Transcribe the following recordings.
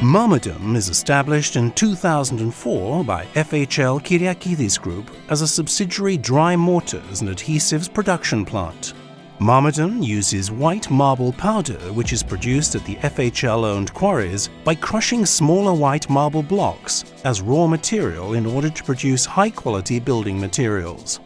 Marmodom is established in 2004 by FHL Kyriakidis Group as a subsidiary dry mortars and adhesives production plant. Marmodom uses white marble powder which is produced at the FHL-owned quarries by crushing smaller white marble blocks as raw material in order to produce high-quality building materials.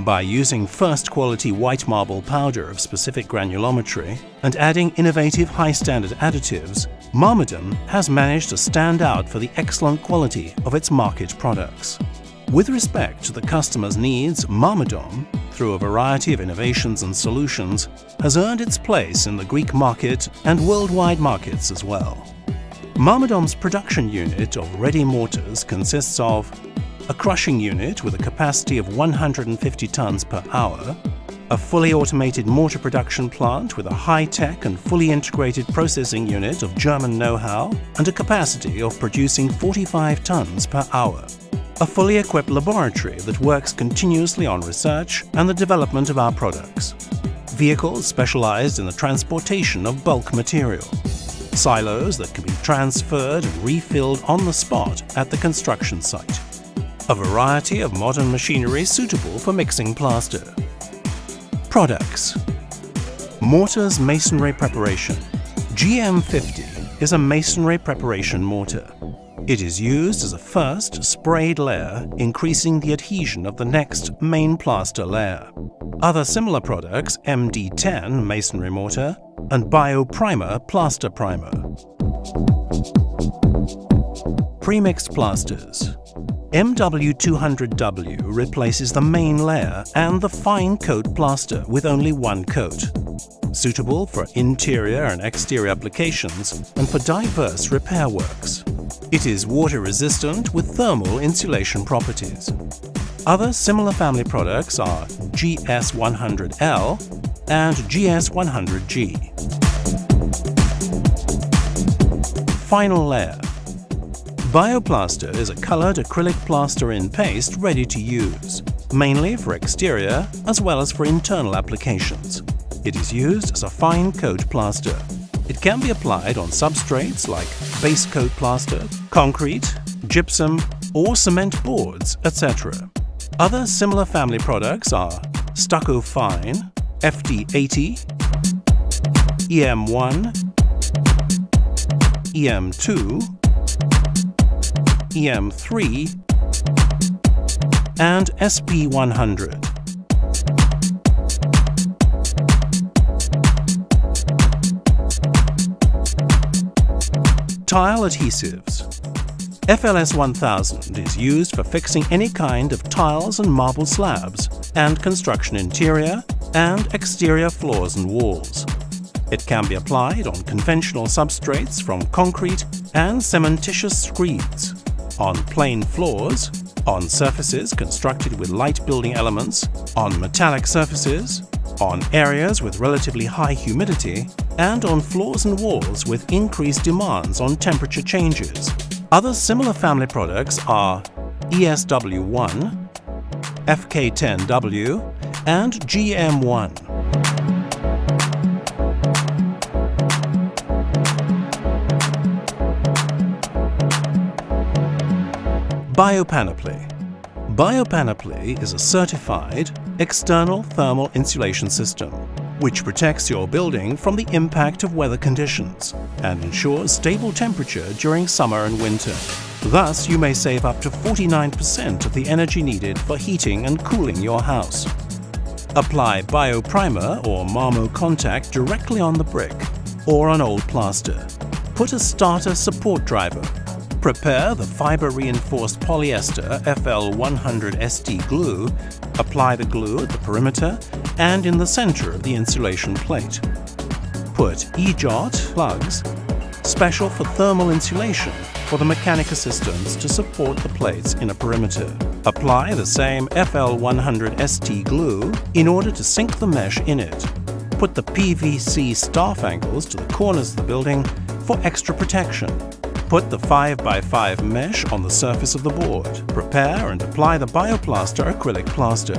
By using first-quality white marble powder of specific granulometry and adding innovative high-standard additives, Marmodom has managed to stand out for the excellent quality of its market products. With respect to the customer's needs, Marmodom, through a variety of innovations and solutions, has earned its place in the Greek market and worldwide markets as well. Marmodom's production unit of ready mortars consists of a crushing unit with a capacity of 150 tons per hour, a fully automated mortar production plant with a high-tech and fully integrated processing unit of German know-how and a capacity of producing 45 tons per hour. A fully equipped laboratory that works continuously on research and the development of our products. Vehicles specialized in the transportation of bulk material. Silos that can be transferred and refilled on the spot at the construction site. A variety of modern machinery suitable for mixing plaster. Products Mortars Masonry Preparation GM50 is a masonry preparation mortar. It is used as a first sprayed layer, increasing the adhesion of the next main plaster layer. Other similar products, MD10 masonry mortar and Bioprimer plaster primer. Premixed plasters MW200W replaces the main layer and the fine coat plaster with only one coat. Suitable for interior and exterior applications and for diverse repair works. It is water resistant with thermal insulation properties. Other similar family products are GS100L and GS100G. Final layer Bioplaster is a colored acrylic plaster in paste ready to use, mainly for exterior as well as for internal applications. It is used as a fine coat plaster. It can be applied on substrates like base coat plaster, concrete, gypsum, or cement boards, etc. Other similar family products are Stucco Fine, FD80, EM1, EM2, EM3 and SP100. Tile adhesives. FLS 1000 is used for fixing any kind of tiles and marble slabs and construction interior and exterior floors and walls. It can be applied on conventional substrates from concrete and cementitious screeds on plain floors, on surfaces constructed with light building elements, on metallic surfaces, on areas with relatively high humidity, and on floors and walls with increased demands on temperature changes. Other similar family products are ESW1, FK10W, and GM1. Biopanoply Biopanoply is a certified external thermal insulation system which protects your building from the impact of weather conditions and ensures stable temperature during summer and winter. Thus, you may save up to 49% of the energy needed for heating and cooling your house. Apply Bioprimer or Marmo Contact directly on the brick or on old plaster. Put a starter support driver Prepare the fiber-reinforced polyester FL100ST glue, apply the glue at the perimeter and in the center of the insulation plate. Put E-Jot plugs, special for thermal insulation, for the mechanic assistance to support the plates in a perimeter. Apply the same FL100ST glue in order to sink the mesh in it. Put the PVC staff angles to the corners of the building for extra protection Put the 5x5 mesh on the surface of the board. Prepare and apply the Bioplaster acrylic plaster.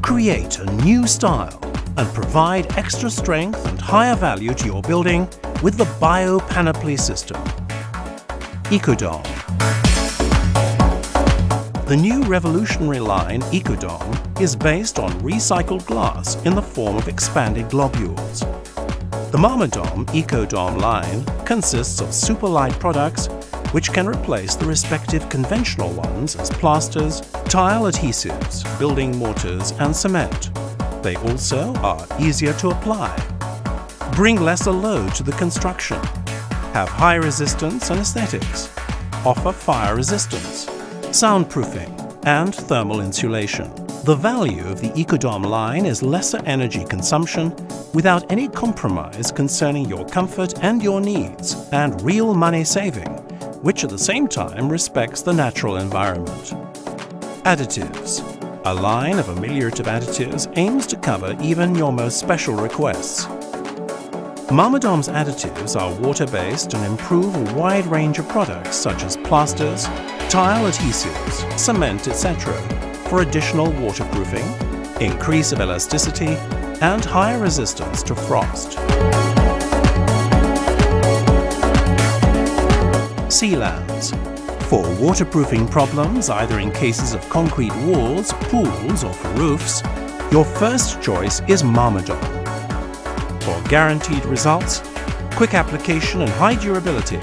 Create a new style and provide extra strength and higher value to your building with the Biopanoply system. Ecodom. The new revolutionary line Ecodom is based on recycled glass in the form of expanded globules. The Marmodom Ecodom line consists of super light products which can replace the respective conventional ones as plasters, tile adhesives, building mortars and cement. They also are easier to apply, bring lesser load to the construction, have high resistance and aesthetics, offer fire resistance, soundproofing, and thermal insulation. The value of the Ecodom line is lesser energy consumption without any compromise concerning your comfort and your needs, and real money saving, which at the same time respects the natural environment. Additives. A line of ameliorative additives aims to cover even your most special requests. Marmodom's additives are water-based and improve a wide range of products such as plasters, tile adhesives, cement, etc. for additional waterproofing, increase of elasticity, and higher resistance to frost. Sealants. For waterproofing problems, either in cases of concrete walls, pools or for roofs, your first choice is Marmodom. For guaranteed results, quick application and high durability,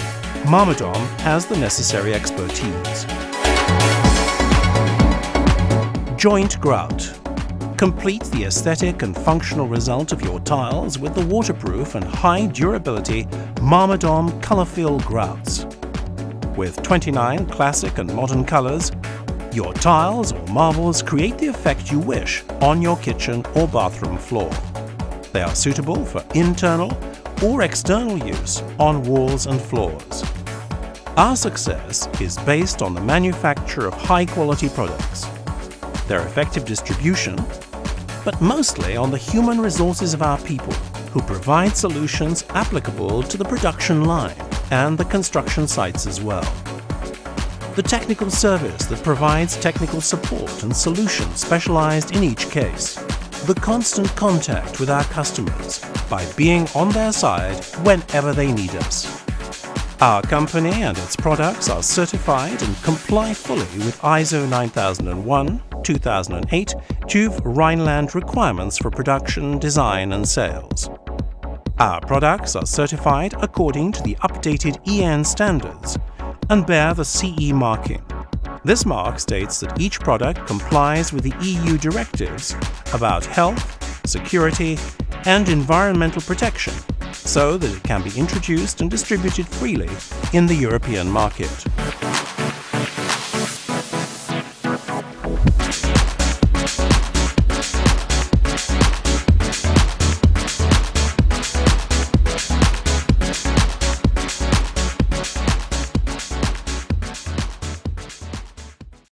Marmodom has the necessary expertise. Joint grout. Complete the aesthetic and functional result of your tiles with the waterproof and high durability Marmodom Colorfill Grouts. With 29 classic and modern colors, your tiles or marbles create the effect you wish on your kitchen or bathroom floor. They are suitable for internal or external use on walls and floors. Our success is based on the manufacture of high-quality products, their effective distribution, but mostly on the human resources of our people who provide solutions applicable to the production line and the construction sites as well. The technical service that provides technical support and solutions specialized in each case the constant contact with our customers by being on their side whenever they need us. Our company and its products are certified and comply fully with ISO 9001, 2008 TÜV Rheinland requirements for production, design and sales. Our products are certified according to the updated EN standards and bear the CE marking. This mark states that each product complies with the EU directives about health, security, and environmental protection so that it can be introduced and distributed freely in the European market.